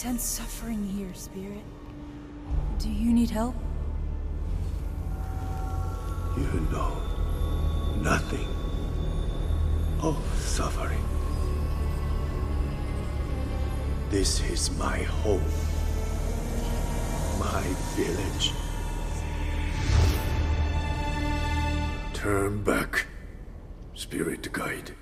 sense suffering here, Spirit. Do you need help? You know nothing of suffering. This is my home, my village. Turn back, Spirit Guide.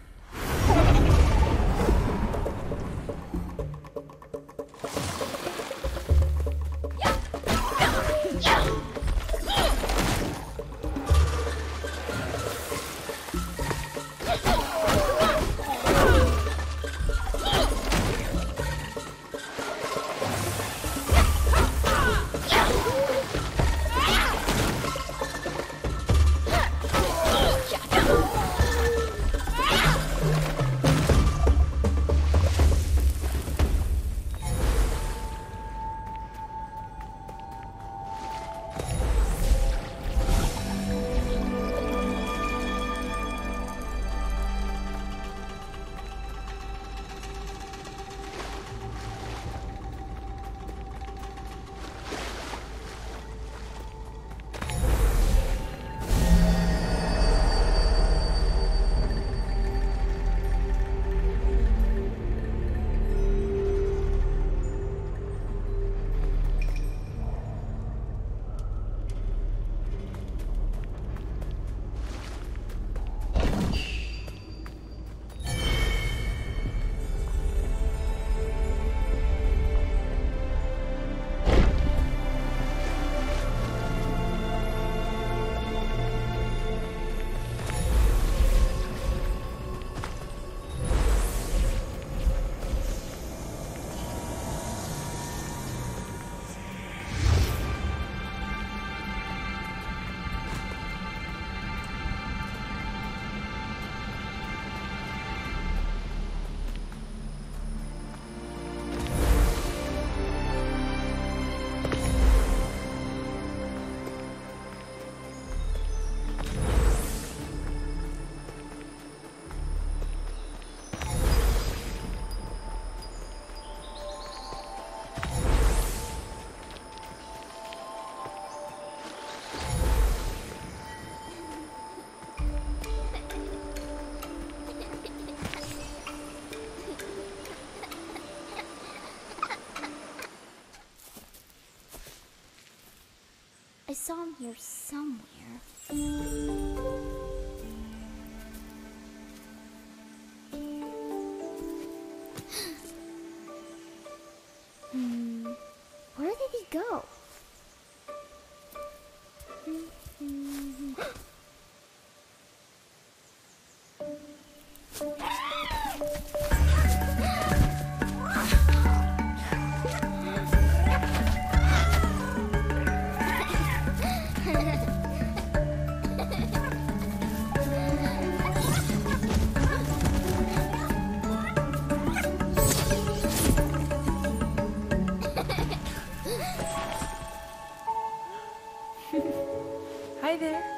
Him here somewhere. hmm. Where did he go? Hi there.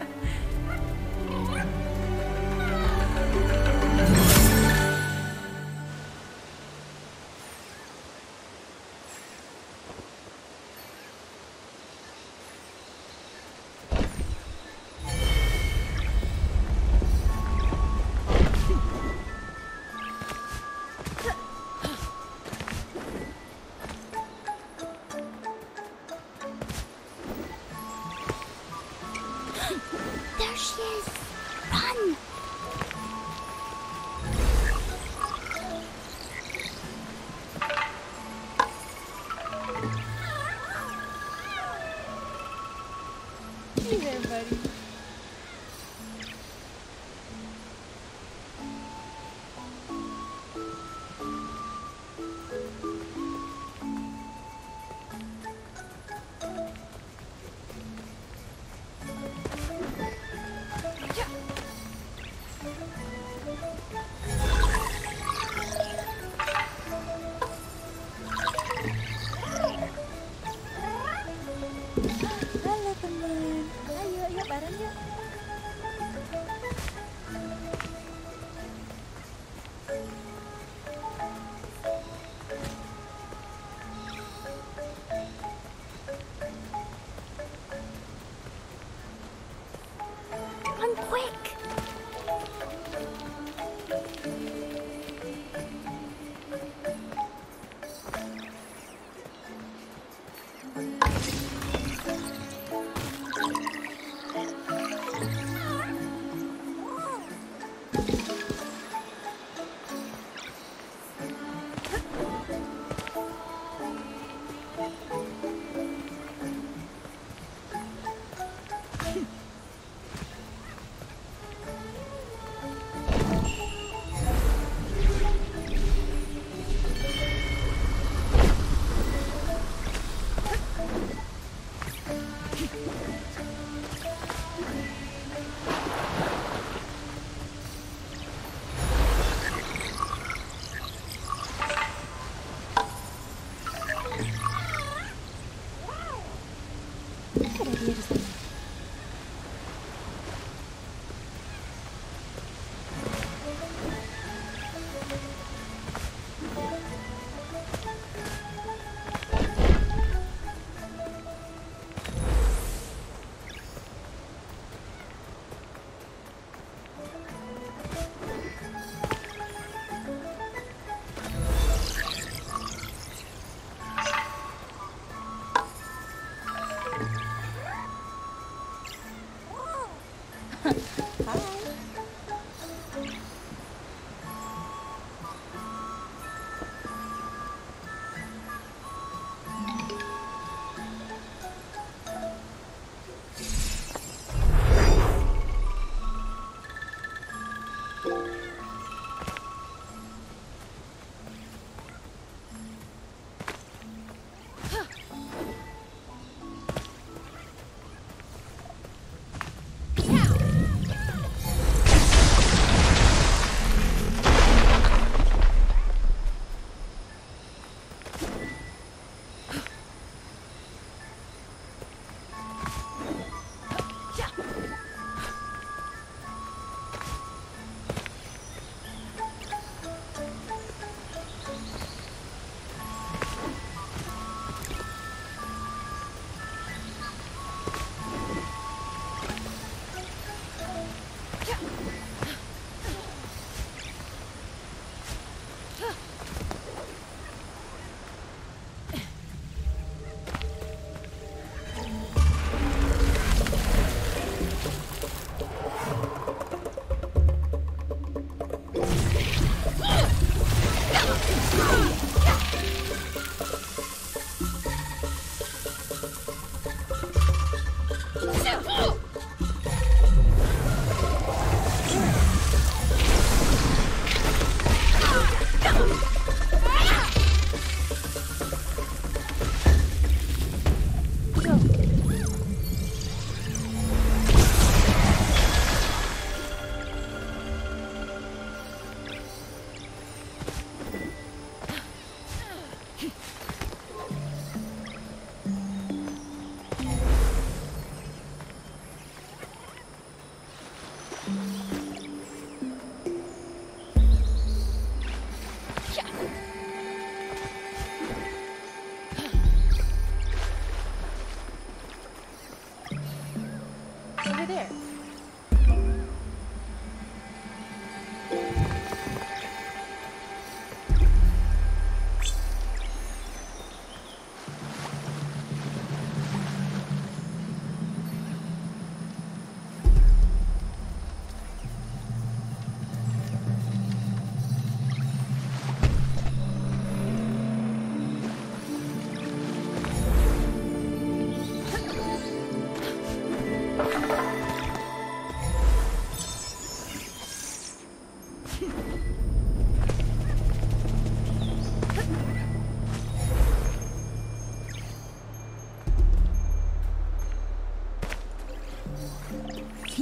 there.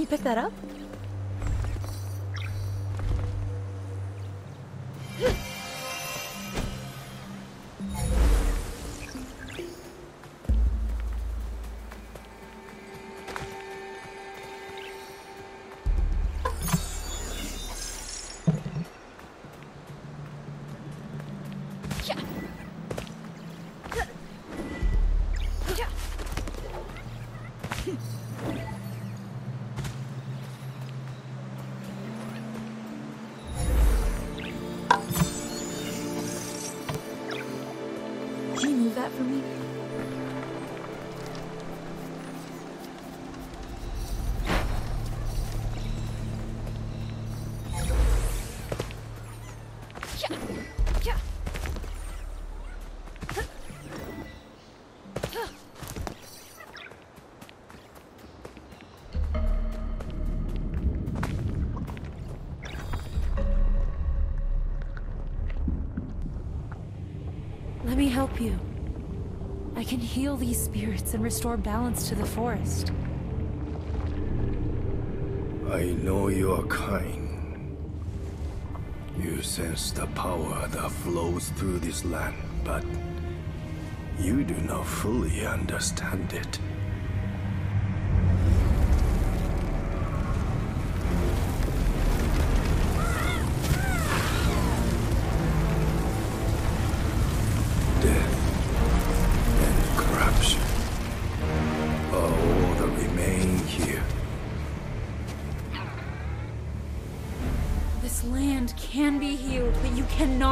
Pick that up? You. I can heal these spirits and restore balance to the forest. I know you are kind. You sense the power that flows through this land, but you do not fully understand it.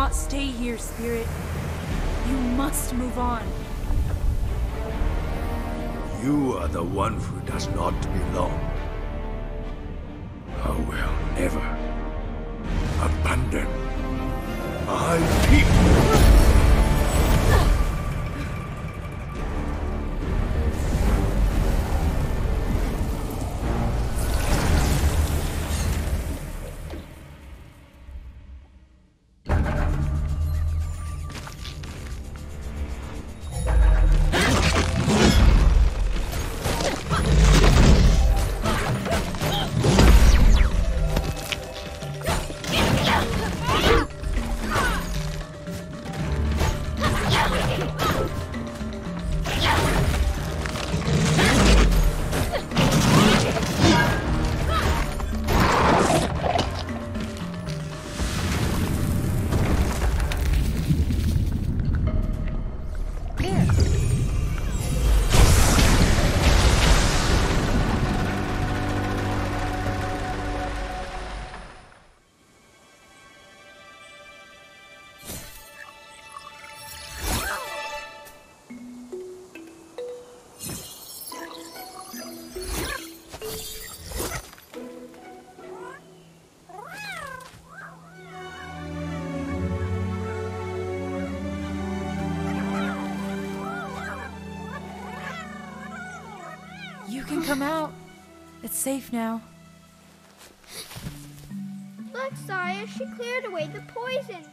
Cannot stay here, Spirit. You must move on. You are the one who does not belong. I will never abandon my people. Come out. It's safe now. Look, Saiya, she cleared away the poison.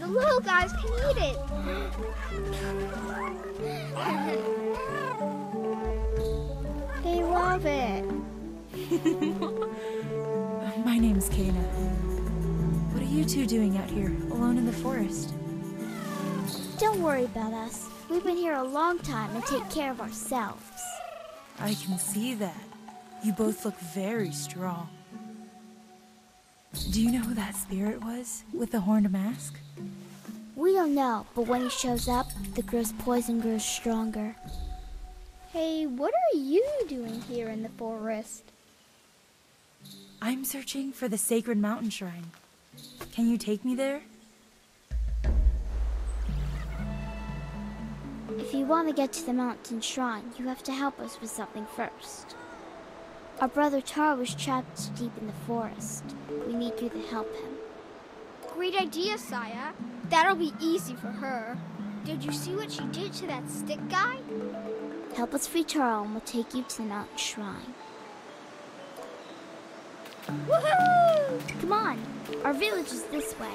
The little guys can eat it. they love it. My name's Kena. What are you two doing out here, alone in the forest? Don't worry about us. We've been here a long time and take care of ourselves. I can see that. You both look very strong. Do you know who that spirit was with the horned mask? We don't know, but when he shows up, the girl's poison grows stronger. Hey, what are you doing here in the forest? I'm searching for the sacred mountain shrine. Can you take me there? If you want to get to the mountain shrine, you have to help us with something first. Our brother Taro was trapped deep in the forest. We need you to help him. Great idea, Saiya. That'll be easy for her. Did you see what she did to that stick guy? Help us free Taro and we'll take you to the mountain shrine. Woohoo! Come on, our village is this way.